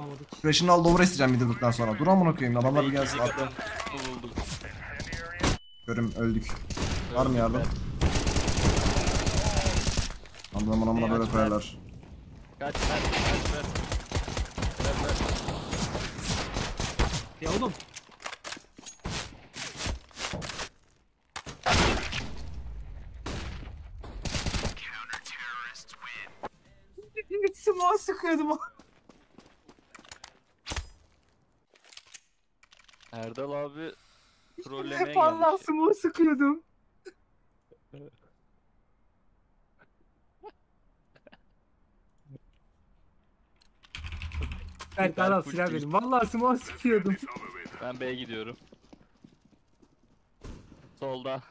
Yapamadık. Flash'ını al lower isteyeceğim bir durduktan sonra. Dur amına koyayım adamlar bir gelsin. Atla. Görüm öldük. Var mı yardım? Amına amına böyle koyarlar. Kaç ver kaç ver. Ver ver. Ya oğlum. Smoke sıkıyordum. Erdal abi trollemeye gelmiş. Vallahi sumo sıkıyordum. Berkan al silah verin. Vallahi sumo sıkıyordum. Ben B'ye gidiyorum. Solda.